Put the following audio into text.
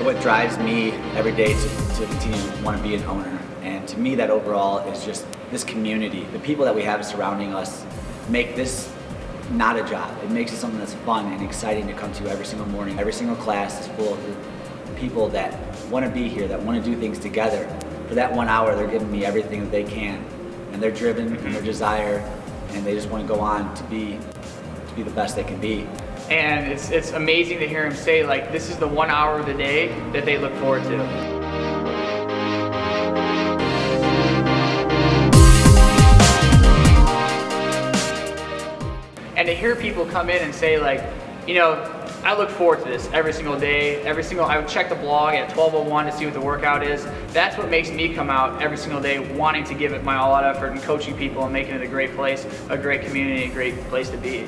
what drives me every day to, to continue to want to be an owner. And to me, that overall is just this community. The people that we have surrounding us make this not a job. It makes it something that's fun and exciting to come to every single morning. Every single class is full of people that want to be here, that want to do things together. For that one hour, they're giving me everything that they can. And they're driven and their mm-hmm. desire, and they just want to go on to be, to be the best they can be. And it's, it's amazing to hear him say like, this is the one hour of the day that they look forward to. and to hear people come in and say like, you know, I look forward to this every single day. Every single, I would check the blog at 12:01 to see what the workout is. That's what makes me come out every single day, wanting to give it my all-out effort and coaching people and making it a great place, a great community, a great place to be.